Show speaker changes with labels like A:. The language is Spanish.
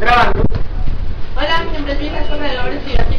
A: Grabando.
B: Hola, mi nombre es Luisa Corredor, estoy